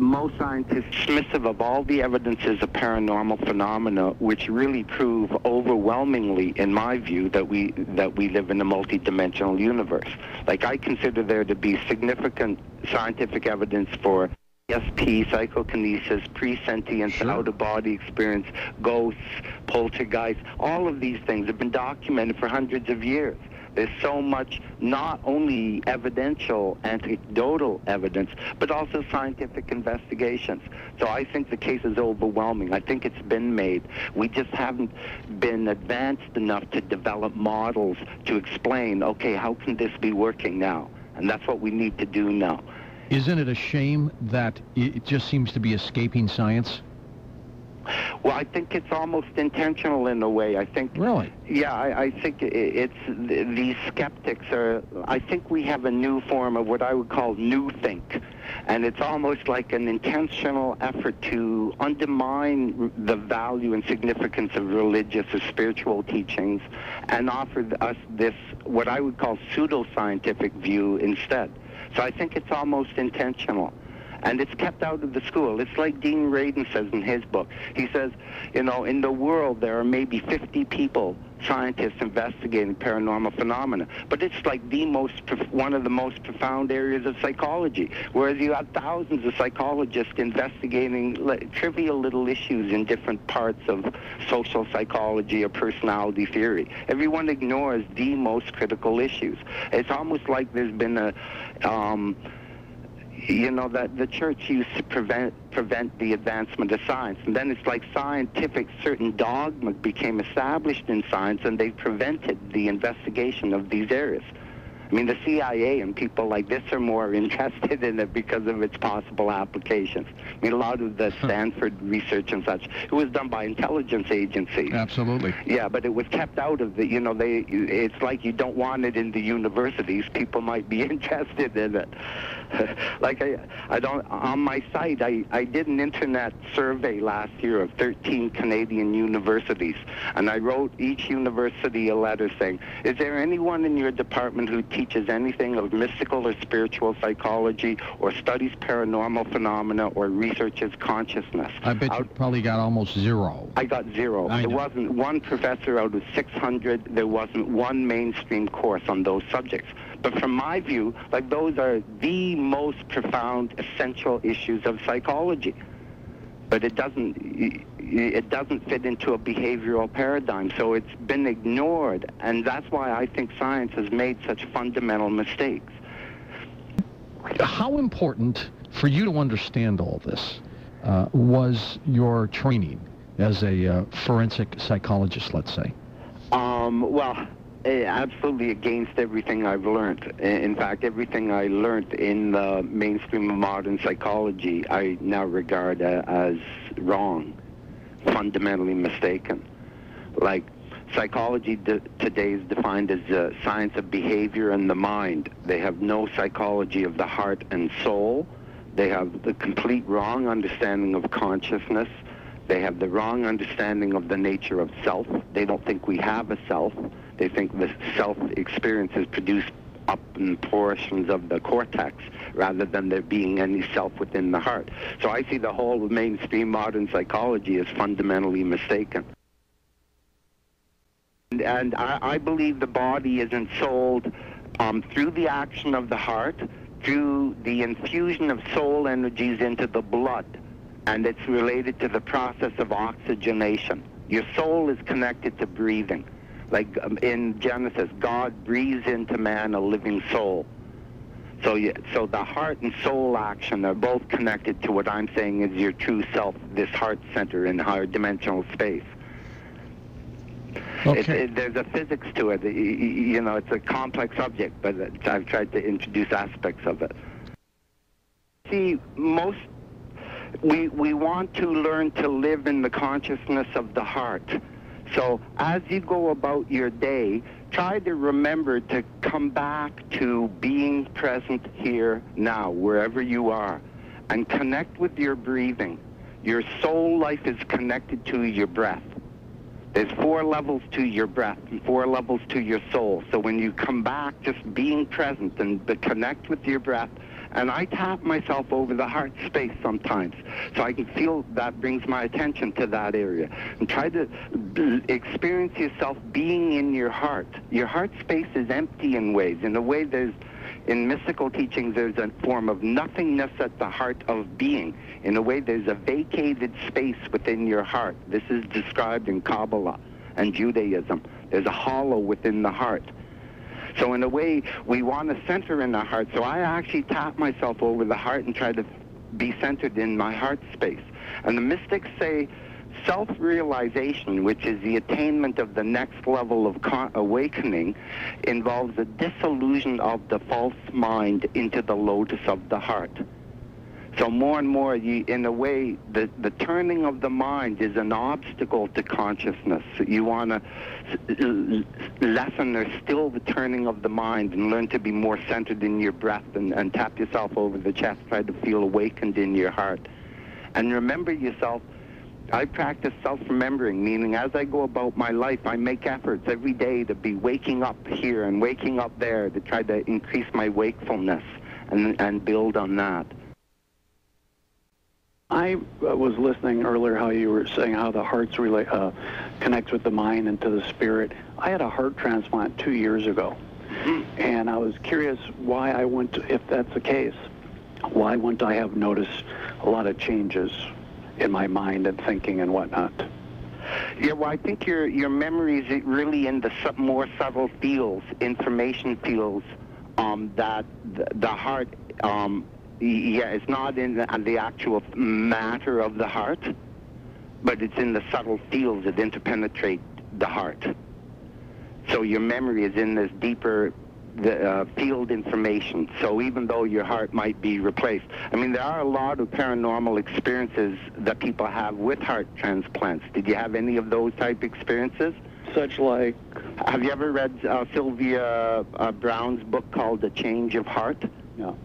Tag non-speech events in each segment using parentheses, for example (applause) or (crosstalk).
most scientists dismissive of all the evidences of paranormal phenomena, which really prove overwhelmingly, in my view, that we that we live in a multidimensional universe. Like I consider there to be significant scientific evidence for ESP, psychokinesis, presentience, Sure. out-of-body experience, ghosts, poltergeists. All of these things have been documented for hundreds of years. There's so much not only evidential, anecdotal evidence, but also scientific investigations. So I think the case is overwhelming. I think it's been made. We just haven't been advanced enough to develop models to explain, okay, how can this be working now? And that's what we need to do now. Isn't it a shame that it just seems to be escaping science? Well, I think it's almost intentional in a way. I think Really? Yeah, I, I think it's th- these skeptics are. I think we have a new form of what I would call new think, and it's almost like an intentional effort to undermine the value and significance of religious or spiritual teachings, and offer us this what I would call pseudoscientific view instead. So I think it's almost intentional and it's kept out of the school. It's like Dean Radin says in his book. He says, you know, in the world there are maybe 50 people, scientists investigating paranormal phenomena, but it's like the most, one of the most profound areas of psychology. Whereas you have thousands of psychologists investigating trivial little issues in different parts of social psychology or personality theory. Everyone ignores the most critical issues. It's almost like there's been a um, you know that the church used to prevent prevent the advancement of science and then it's like scientific certain dogma became established in science and they prevented the investigation of these areas I mean, the CIA and people like this are more (laughs) interested in it because of its possible applications. I mean, a lot of the Stanford research and such, it was done by intelligence agencies. Absolutely. Yeah, but it was kept out of the, you know, they, it's like you don't want it in the universities. People might be (laughs) interested in it. (laughs) like I, I don't, on my site, I, I did an internet survey last year of 13 Canadian universities, and I wrote each university a letter saying, is there anyone in your department who teaches anything of mystical or spiritual psychology or studies paranormal phenomena or researches consciousness? I bet you probably got almost zero. I got zero. I there wasn't one professor out of 600. There wasn't one mainstream course on those subjects. But from my view, like those are the most profound, essential issues of psychology. But it doesn't, it doesn't fit into a behavioral paradigm. So it's been ignored, and that's why I think science has made such fundamental mistakes. How important for you to understand all this uh, was your training as a uh, forensic psychologist, let's say? Um, well, absolutely against everything I've learned. In fact, everything I learned in the mainstream of modern psychology, I now regard uh, as wrong, fundamentally mistaken. Like, psychology today is defined as a science of behavior and the mind. They have no psychology of the heart and soul. They have the complete wrong understanding of consciousness. They have the wrong understanding of the nature of self. They don't think we have a self. They think the self experience is produced up in portions of the cortex rather than there being any self within the heart. So I see the whole mainstream modern psychology as fundamentally mistaken. And, and I, I believe the body is ensouled um, through the action of the heart, through the infusion of soul energies into the blood, and it's related to the process of oxygenation. Your soul is connected to breathing. Like um, in Genesis, God breathes into man a living soul. So, you, so the heart and soul action are both connected to what I'm saying is your true self, this heart center in higher dimensional space. Okay. it, there's a physics to it. You know, it's a complex subject, but I've tried to introduce aspects of it. See, most we we want to learn to live in the consciousness of the heart. So as you go about your day, try to remember to come back to being present here now, wherever you are, and connect with your breathing. Your soul life is connected to your breath. There's four levels to your breath and four levels to your soul. So when you come back, just being present and connect with your breath And I tap myself over the heart space sometimes. So I can feel that brings my attention to that area. And try to experience yourself being in your heart. Your heart space is empty in ways. In a way, there's in mystical teachings, there's a form of nothingness at the heart of being. In a way, there's a vacated space within your heart. This is described in Kabbalah and Judaism. There's a hollow within the heart. So in a way, we want to center in the heart. So I actually tap myself over the heart and try to be centered in my heart space. And the mystics say self-realization, which is the attainment of the next level of awakening, involves a dissolution of the false mind into the lotus of the heart. So more and more, you, in a way, the, the turning of the mind is an obstacle to consciousness. You want to lessen or still the turning of the mind and learn to be more centered in your breath and, and tap yourself over the chest. Try to feel awakened in your heart. And remember yourself. I practice self-remembering, meaning as I go about my life, I make efforts every day to be waking up here and waking up there to try to increase my wakefulness and, and build on that. I was listening earlier how you were saying how the heart's relate uh, connects with the mind and to the spirit. I had a heart transplant two years ago, mm-hmm. and I was curious why I went. To, if that's the case, why wouldn't I have noticed a lot of changes in my mind and thinking and whatnot? Yeah, well, I think your your memory is really in the sub, more subtle fields, information fields, um, that the, the heart um, yeah, it's not in the, the actual matter of the heart, but it's in the subtle fields that interpenetrate the heart. So your memory is in this deeper the uh, field information. So even though your heart might be replaced, I mean, there are a lot of paranormal experiences that people have with heart transplants. Did you have any of those type experiences? Such like? Have you ever read uh, Sylvia uh, Browne's book called The Change of Heart? No.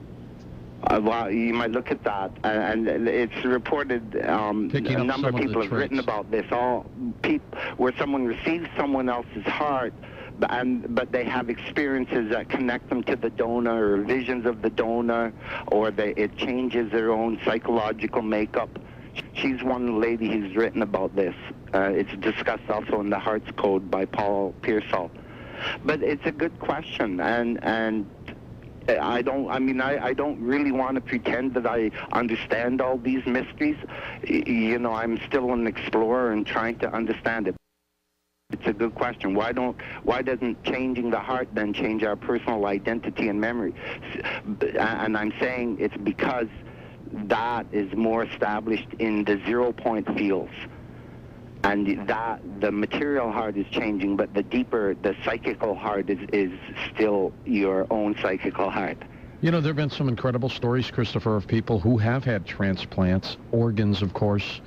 Uh, well, you might look at that, and, and it's reported. Um, a number of people have written about this. All people where someone receives someone else's heart, and but they have experiences that connect them to the donor, or visions of the donor, or they, it changes their own psychological makeup. She's one lady who's written about this. Uh, it's discussed also in the Heart's Code by Paul Pearsall. But it's a good question, and and I don't. I mean, I, I don't really want to pretend that I understand all these mysteries. You know, I'm still an explorer and trying to understand it. It's a good question. Why don't? Why doesn't changing the heart then change our personal identity and memory? And I'm saying it's because that is more established in the zero point fields and that the material heart is changing, but the deeper, the psychical heart is, is still your own psychical heart. You know, there have been some incredible stories, Christopher, of people who have had transplants, organs, of course,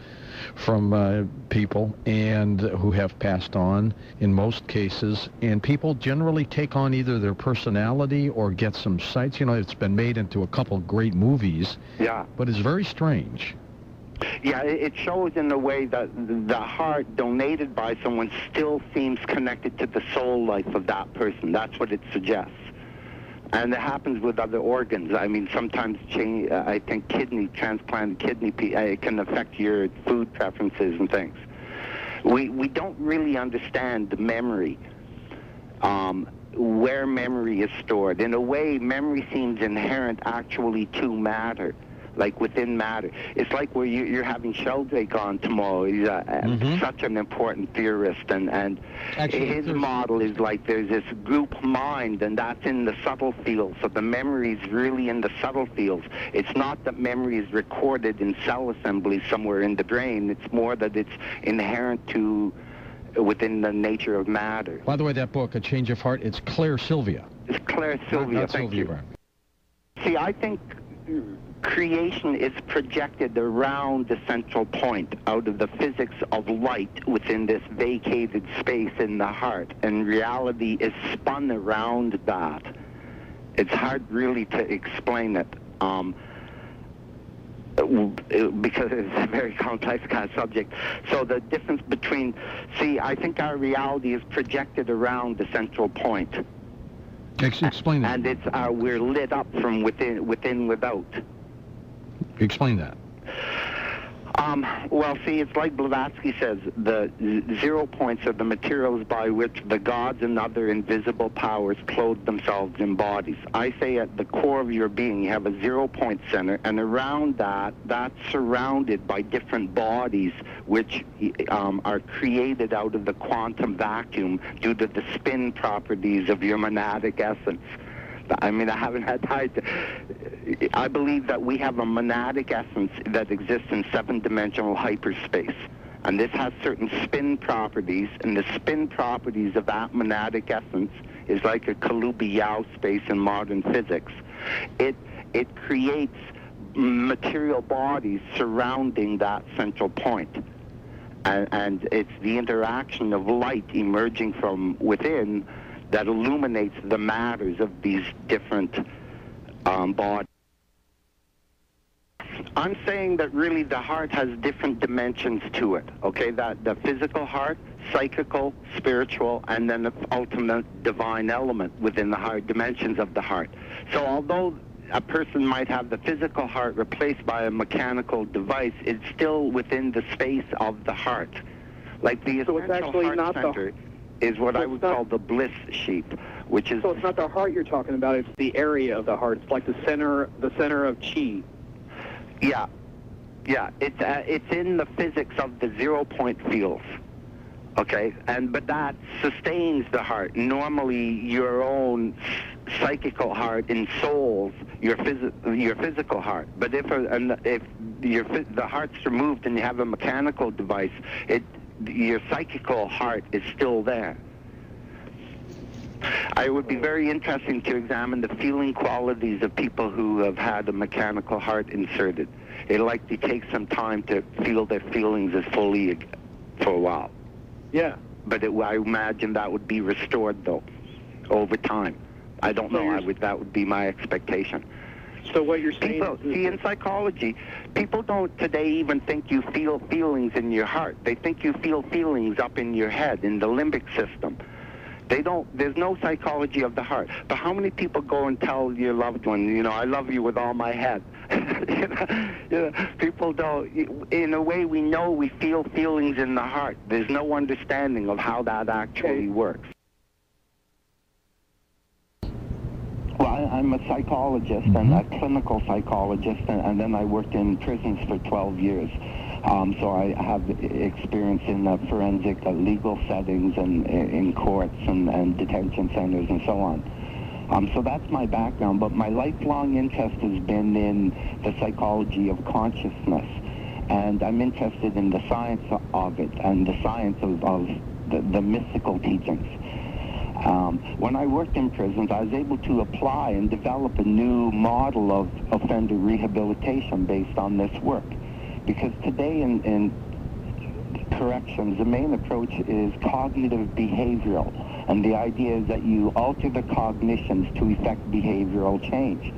from uh, people, and who have passed on in most cases. And people generally take on either their personality or get some sights. You know, it's been made into a couple great movies. Yeah. But it's very strange. Yeah, it shows in a way that the heart donated by someone still seems connected to the soul life of that person. That's what it suggests. And it happens with other organs. I mean, sometimes change, I think kidney, transplanted kidney, uh, it can affect your food preferences and things. We, we don't really understand the memory, um, where memory is stored. In a way, memory seems inherent actually to matter like within matter. It's like where you, are having Sheldrake on tomorrow. He's a, mm-hmm. such an important theorist, and and Actually, his model is like there's this group mind, and that's in the subtle fields. So the memory is really in the subtle fields. It's not that memory is recorded in cell assembly somewhere in the brain. It's more that it's inherent to uh, within the nature of matter. By the way, that book, A Change of Heart, it's Claire Sylvia. It's Claire Sylvia. Not, not thank Sylvia you. Brown. See, I think creation is projected around the central point out of the physics of light within this vacated space in the heart, and reality is spun around that. It's hard really to explain it. Um, because it's a very complex kind of subject. So the difference between, see, I think our reality is projected around the central point. Ex- explain that. and it's uh, we're lit up from within, within without. Explain that. Um, well, see, it's like Blavatsky says, the zero points are the materials by which the gods and other invisible powers clothe themselves in bodies. I say at the core of your being, you have a zero point center, and around that, that's surrounded by different bodies which um, are created out of the quantum vacuum due to the spin properties of your monadic essence. I mean, I haven't had time to. I believe that we have a monadic essence that exists in seven-dimensional hyperspace. And this has certain spin properties, and the spin properties of that monadic essence is like a Calabi-Yau space in modern physics. It, it creates material bodies surrounding that central point. And, and it's the interaction of light emerging from within that illuminates the matters of these different um, bodies. I'm saying that really the heart has different dimensions to it. Okay, that the physical heart, psychical, spiritual, and then the ultimate divine element within the heart dimensions of the heart. So although a person might have the physical heart replaced by a mechanical device, it's still within the space of the heart. Like the So it's essential actually heart not the- center is what so I would not- call the bliss sheath, which is So it's not the heart you're talking about; it's the area of the heart. It's like the center, the center of chi. Yeah, yeah. It's uh, it's in the physics of the zero point fields. Okay, and but that sustains the heart. Normally, your own psychical heart ensouls your phys- your physical heart. But if if your the heart's removed and you have a mechanical device, it your psychical heart is still there. I would be very interesting to examine the feeling qualities of people who have had a mechanical heart inserted. It likely takes some time to feel their feelings as fully for a while. Yeah. But it, I imagine that would be restored though, over time. I don't know. I would. That would be my expectation. So what you're saying People, is see, in psychology, people don't today even think you feel feelings in your heart. They think you feel feelings up in your head, in the limbic system. They don't, there's no psychology of the heart. But how many people go and tell your loved one, you know, I love you with all my head? (laughs) you, know, you know, people don't, in a way we know we feel feelings in the heart. There's no understanding of how that actually works. Well, I, I'm a psychologist and mm-hmm. a clinical psychologist, and, and then I worked in prisons for 12 years. Um, so I have experience in uh, forensic uh, legal settings and uh, in courts and, and detention centers and so on. Um, so that's my background, but my lifelong interest has been in the psychology of consciousness. And I'm interested in the science of it and the science of, of the, the mystical teachings. Um, when I worked in prisons, I was able to apply and develop a new model of offender rehabilitation based on this work. Because today in, in corrections, the main approach is cognitive behavioral. And the idea is that you alter the cognitions to effect behavioral change.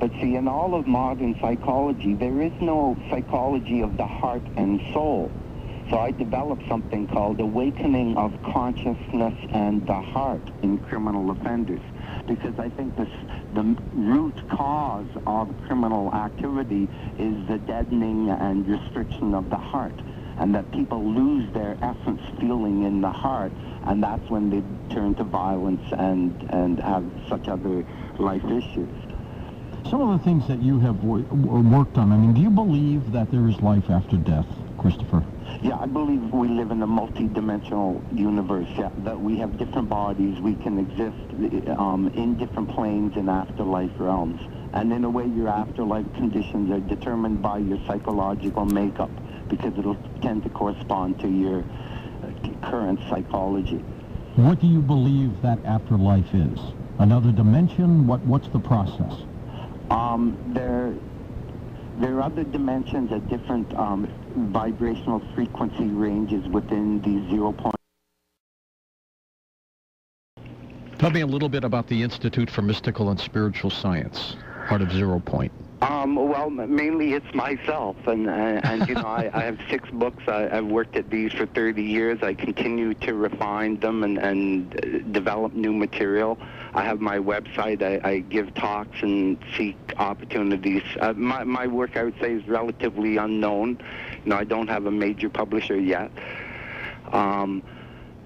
But see, in all of modern psychology, there is no psychology of the heart and soul. So I developed something called awakening of consciousness and the heart in criminal offenders. Because I think this, the root cause of criminal activity is the deadening and restriction of the heart. And that people lose their essence feeling in the heart, and that's when they turn to violence and, and have such other life issues. Some of the things that you have wo- wo- worked on, I mean, do you believe that there is life after death, Christopher? Yeah, I believe we live in a multi-dimensional universe. Yeah, that we have different bodies. We can exist um, in different planes and afterlife realms. And in a way, your afterlife conditions are determined by your psychological makeup because it'll tend to correspond to your uh, current psychology. What do you believe that afterlife is? Another dimension? What What's the process? Um, there, there are other dimensions at different um, vibrational frequency ranges within the zero point. Tell me a little bit about the Institute for Mystical and Spiritual Science, part of Zero Point. Um, well, mainly it's myself, and and, and you know I, I have six books. I, I've worked at these for 30 years. I continue to refine them and and uh, develop new material. I have my website. I, I give talks and seek opportunities. Uh, my my work, I would say, is relatively unknown. You know, I don't have a major publisher yet. Um,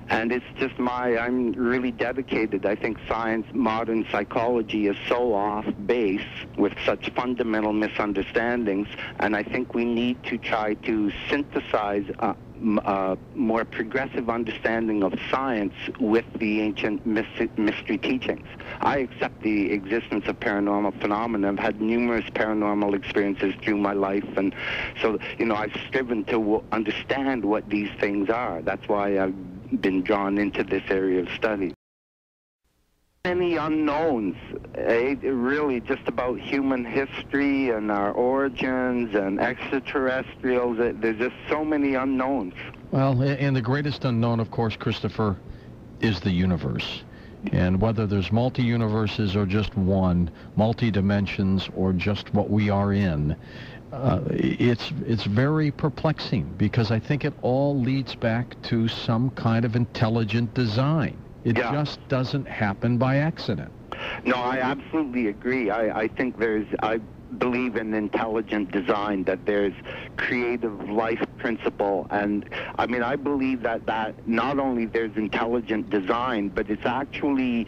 and it's just my, I'm really dedicated. I think science, modern psychology is so off base with such fundamental misunderstandings, and I think we need to try to synthesize a, a more progressive understanding of science with the ancient mystery teachings. I accept the existence of paranormal phenomena. I've had numerous paranormal experiences through my life, and so, you know, I've striven to understand what these things are. That's why I've been drawn into this area of study. Many unknowns, eh? really just about human history and our origins and extraterrestrials. There's just so many unknowns. Well, and the greatest unknown, of course, Christopher, is the universe. And whether there's multi-universes or just one, multi-dimensions or just what we are in, uh, it's it's very perplexing because I think it all leads back to some kind of intelligent design. It yeah. just doesn't happen by accident. No, I absolutely agree. I, I think there's I believe in intelligent design that there's creative life principle and I mean I believe that that not only there's intelligent design but it's actually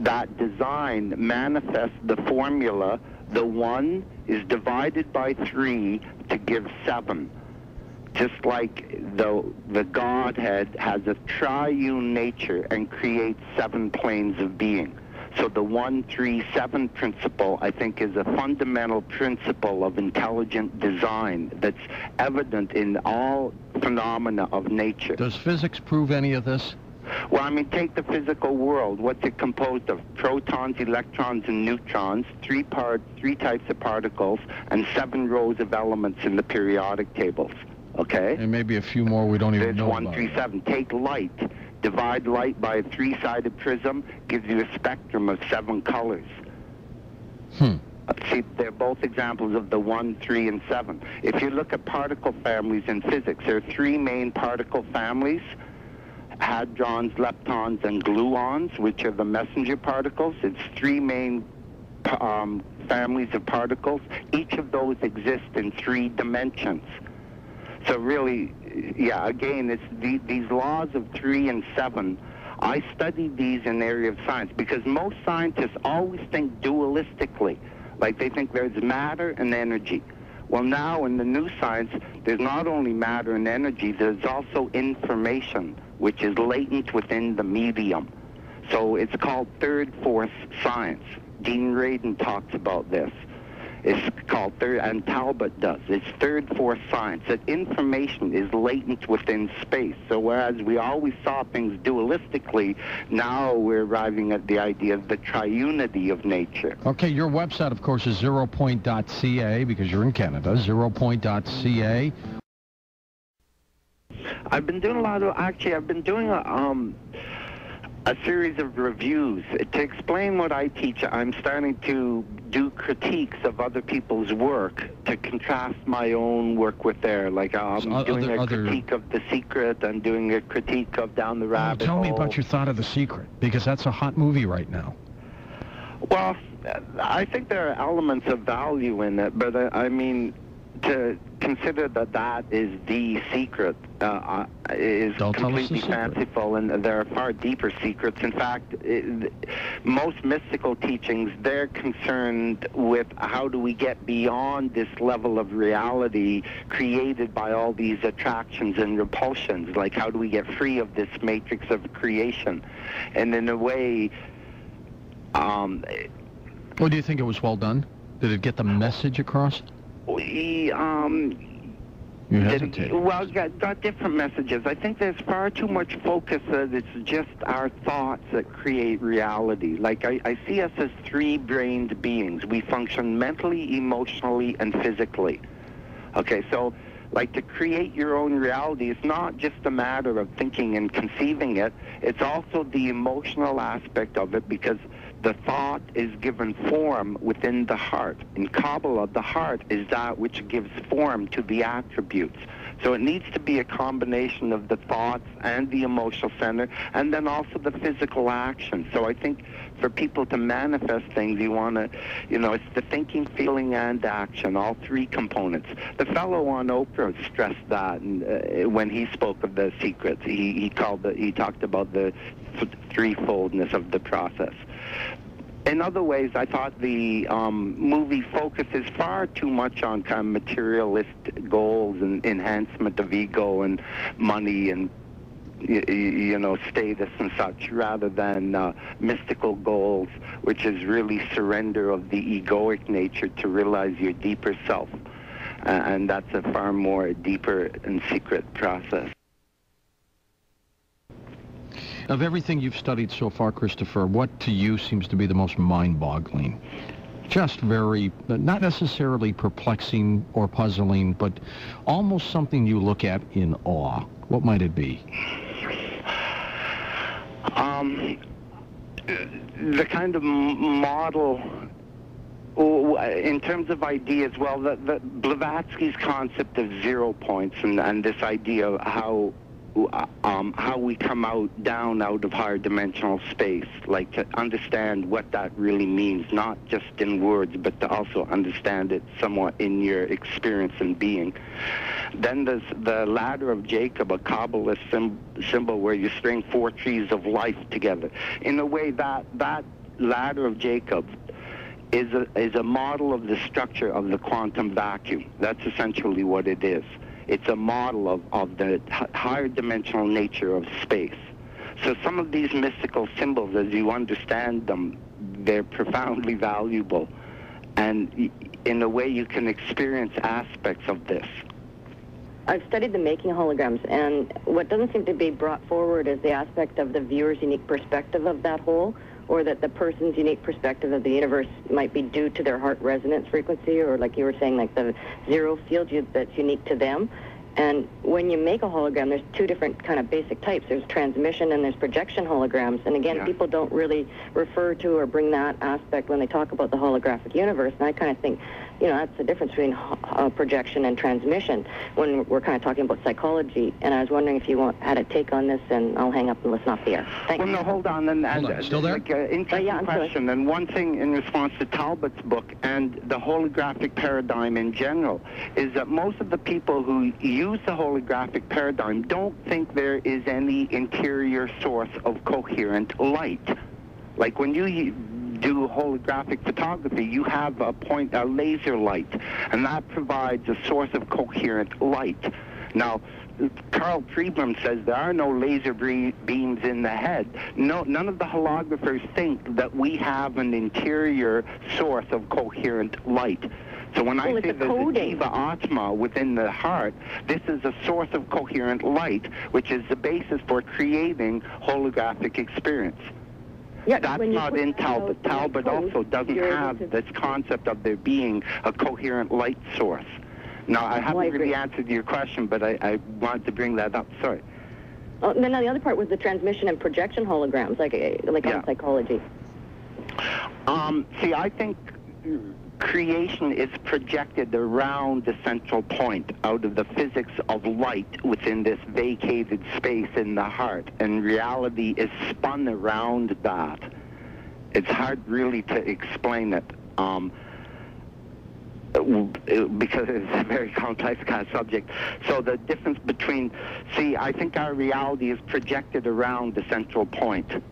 that design manifests the formula the one is divided by three to give seven. Just like the, the Godhead has a triune nature and creates seven planes of being. So the one, three, seven principle, I think, is a fundamental principle of intelligent design that's evident in all phenomena of nature. Does physics prove any of this? Well, I mean, take the physical world. What's it composed of? Protons, electrons, and neutrons, three part, three types of particles, and seven rows of elements in the periodic tables. Okay? And maybe a few more we don't even There's know three, seven. Take light. Divide light by a three-sided prism, gives you a spectrum of seven colors. Hmm. Uh, See, they're both examples of the 1, 3, and 7. If you look at particle families in physics, there are three main particle families hadrons, leptons, and gluons, which are the messenger particles. It's three main um, families of particles. Each of those exist in three dimensions. So really, yeah, again, it's the, these laws of three and seven. I studied these in the area of science because most scientists always think dualistically, like they think there's matter and energy. Well, now in the new science, there's not only matter and energy, there's also information which is latent within the medium. So it's called third force science. Dean Radin talks about this. It's called third, and Talbot does. It's third force science. That information is latent within space. So whereas we always saw things dualistically, now we're arriving at the idea of the triunity of nature. Okay, your website, of course, is zeropoint.ca because you're in Canada. Zeropoint.ca. I've been doing a lot of actually. I've been doing a um a series of reviews to explain what I teach. I'm starting to do critiques of other people's work to contrast my own work with their. Like I'm So, uh, doing other- a other- critique of The Secret. I'm doing a critique of Down the Oh, Rabbit tell me Hole. about your thought of The Secret because that's a hot movie right now. Well, I think there are elements of value in it, but uh, I mean, to consider that that is the secret uh, uh, is Don't tell us the completely secret. fanciful, and there are far deeper secrets. In fact, it, most mystical teachings they're concerned with how do we get beyond this level of reality created by all these attractions and repulsions. Like how do we get free of this matrix of creation? And in a way. Um, Well, do you think it was well done? Did it get the message across? We um You hesitate. Well, got, got different messages. I think there's far too much focus that it's just our thoughts that create reality. Like, I, I see us as three-brained beings. We function mentally, emotionally, and physically. Okay, so like to create your own reality is not just a matter of thinking and conceiving it, it's also the emotional aspect of it because the thought is given form within the heart. In Kabbalah, the heart is that which gives form to the attributes. So it needs to be a combination of the thoughts and the emotional center, and then also the physical action. So I think for people to manifest things, you want to, you know, it's the thinking, feeling, and action, all three components. The fellow on Oprah stressed that and, uh, when he spoke of the secrets. He, he called the, he talked about the th- threefoldness of the process in other ways, I thought the um, movie focuses far too much on kind of materialist goals and enhancement of ego and money and you, know status and such, rather than uh, mystical goals, which is really surrender of the egoic nature to realize your deeper self, and that's a far more deeper and secret process. Of everything you've studied so far, Christopher, what to you seems to be the most mind-boggling? Just very, not necessarily perplexing or puzzling, but almost something you look at in awe. What might it be? Um, the kind of model in terms of ideas, well, the, the Blavatsky's concept of zero points and, and this idea of how um, how we come out down out of higher dimensional space, like to understand what that really means, not just in words, but to also understand it somewhat in your experience and being. Then there's the ladder of Jacob, a Kabbalist symbol where you string four trees of life together. In a way, that that ladder of Jacob is a, is a model of the structure of the quantum vacuum. That's essentially what it is. It's a model of, of the higher dimensional nature of space. So some of these mystical symbols, as you understand them, they're profoundly valuable. And in a way, you can experience aspects of this. I've studied the making holograms, and what doesn't seem to be brought forward is the aspect of the viewer's unique perspective of that whole or that the person's unique perspective of the universe might be due to their heart resonance frequency, or like you were saying, like the zero field that's unique to them. And when you make a hologram, there's two different kind of basic types. There's transmission and there's projection holograms. And again, yeah. people don't really refer to or bring that aspect when they talk about the holographic universe. And I kind of think you know, that's the difference between uh, projection and transmission when we're kind of talking about psychology. And I was wondering if you want, had a take on this, and I'll hang up and listen off the air. Thanks. Well, no, hold on. And, and hold on. Still there? Like, uh, interesting yeah, question. Sorry. And one thing in response to Talbot's book and the holographic paradigm in general is that most of the people who use the holographic paradigm don't think there is any interior source of coherent light. Like when you do holographic photography, you have a point, a laser light, and that provides a source of coherent light. Now, Karl Pribram says there are no laser beams in the head. No, none of the holographers think that we have an interior source of coherent light. So when well, I say there's a jiva atma within the heart, this is a source of coherent light, which is the basis for creating holographic experience. Yeah, That's not in Talbot. Talbot also doesn't have this concept of there being a coherent light source. Now, I haven't well, I really answered your question, but I, I wanted to bring that up. Sorry. Oh, then the other part was the transmission and projection holograms, like like yeah. on psychology. Um, see, I think creation is projected around the central point out of the physics of light within this vacated space in the heart, and reality is spun around that. It's hard really to explain it. Um, because it's a very complex kind of subject. So the difference between, see, I think our reality is projected around the central point